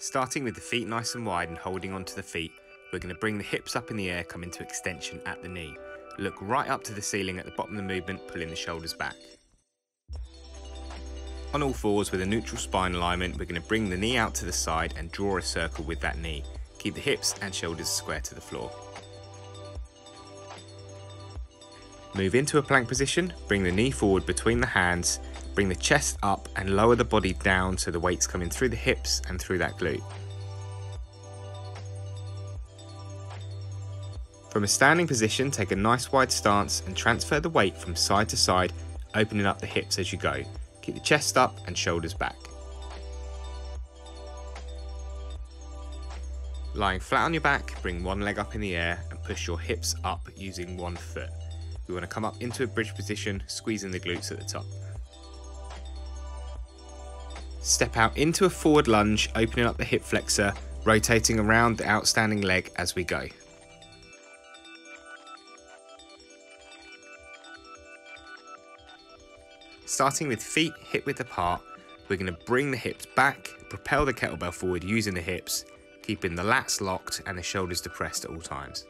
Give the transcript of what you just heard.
Starting with the feet nice and wide and holding onto the feet, we're going to bring the hips up in the air, come into extension at the knee. Look right up to the ceiling at the bottom of the movement, pulling the shoulders back. On all fours with a neutral spine alignment, we're going to bring the knee out to the side and draw a circle with that knee. Keep the hips and shoulders square to the floor. Move into a plank position, bring the knee forward between the hands, bring the chest up and lower the body down so the weight's coming through the hips and through that glute. From a standing position, take a nice wide stance and transfer the weight from side to side, opening up the hips as you go. Keep the chest up and shoulders back. Lying flat on your back, bring one leg up in the air and push your hips up using one foot. We want to come up into a bridge position, squeezing the glutes at the top. Step out into a forward lunge, opening up the hip flexor, rotating around the outstanding leg as we go. Starting with feet hip width apart, we're going to bring the hips back, propel the kettlebell forward using the hips, keeping the lats locked and the shoulders depressed at all times.